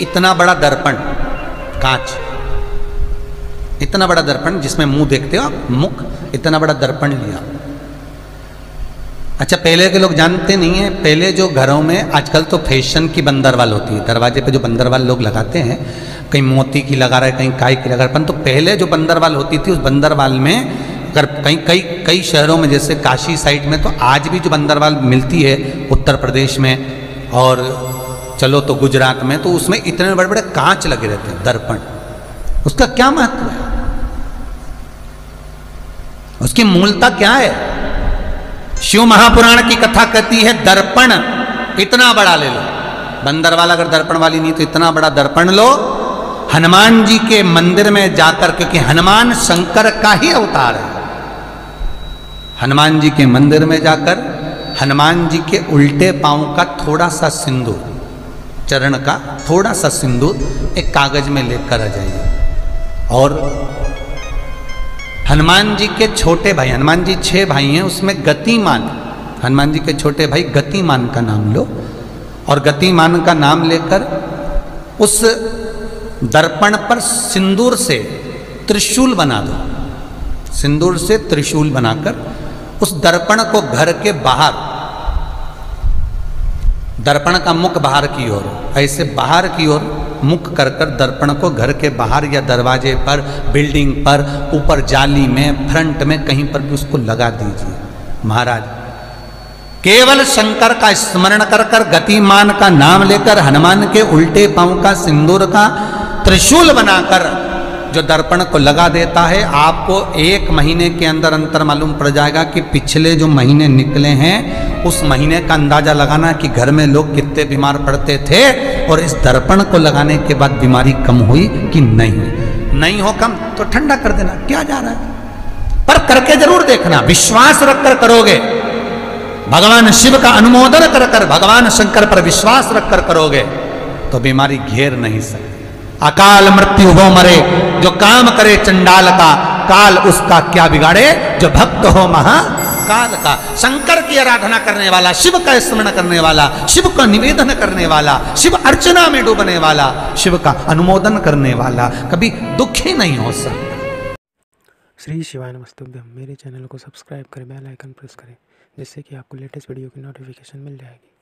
इतना बड़ा दर्पण, कांच, इतना बड़ा दर्पण जिसमें मुँह देखते हो आप, मुख, इतना बड़ा दर्पण लिया। अच्छा पहले के लोग जानते नहीं है, पहले जो घरों में आजकल तो फ़ैशन की बंदरवाल होती है, दरवाजे पे जो बंदरवाल लोग लगाते हैं, कहीं मोती की लगा रहे, कहीं काय की लगा रहे, परंतु तो पहले जो बंदरवाल होती थी, उस बंदरवाल में अगर कहीं कई कई शहरों में, जैसे काशी साइड में तो आज भी जो बंदरवाल मिलती है उत्तर प्रदेश में और चलो तो गुजरात में तो उसमें इतने बड़े बड़े कांच लगे रहते हैं, दर्पण। उसका क्या महत्व है? उसकी मूलता क्या है? शिव महापुराण की कथा कहती है, दर्पण इतना बड़ा ले लो। बंदर वाला अगर दर्पण वाली नहीं तो इतना बड़ा दर्पण लो, हनुमान जी के मंदिर में जाकर, क्योंकि हनुमान शंकर का ही अवतार है। हनुमान जी के मंदिर में जाकर, हनुमान जी के उल्टे पाँव का थोड़ा सा सिंदूर चरण का थोड़ा सा सिंदूर एक कागज़ में लेकर आ जाइए। और हनुमान जी के छोटे भाई, हनुमान जी छह भाई हैं, उसमें गतिमान, हनुमान जी के छोटे भाई गतिमान का नाम लो। और गतिमान का नाम लेकर उस दर्पण पर सिंदूर से त्रिशूल बना दो। सिंदूर से त्रिशूल बनाकर उस दर्पण को घर के बाहर दर्पण का मुख बाहर की ओर। ऐसे बाहर की ओर मुख कर कर दर्पण को घर के बाहर या दरवाजे पर, बिल्डिंग पर, ऊपर जाली में, फ्रंट में, कहीं पर भी उसको लगा दीजिए। महाराज, केवल शंकर का स्मरण कर कर, गतिमान का नाम लेकर, हनुमान के उल्टे पाँव का सिंदूर का त्रिशूल बनाकर जो दर्पण को लगा देता है, आपको एक महीने के अंदर अंतर मालूम पड़ जाएगा कि पिछले जो महीने निकले हैं, उस महीने का अंदाज़ा लगाना कि घर में लोग कितने बीमार पड़ते थे और इस दर्पण को लगाने के बाद बीमारी कम हुई कि नहीं। नहीं हो कम तो ठंडा कर देना, क्या जा रहा है? पर करके ज़रूर देखना, विश्वास रखकर करोगे। भगवान शिव का अनुमोदन कर कर, भगवान शंकर पर विश्वास रखकर करोगे तो बीमारी घेर नहीं सकती। अकाल मृत्यु हो मरे, जो काम करे चंडाल का, काल उसका क्या बिगाड़े? जो भक्त हो महा काल का। शंकर की आराधना करने वाला, शिव का स्मरण करने वाला, शिव का निवेदन करने वाला, शिव अर्चना में डूबने वाला, शिव का अनुमोदन करने वाला, कभी दुखी नहीं हो सकता। श्री शिवाय नमस्तुभ्यम। मेरे चैनल को सब्सक्राइब करें, बेल आइकन प्रेस करें, जिससे कि आपको लेटेस्ट वीडियो की नोटिफिकेशन मिल जाएगी।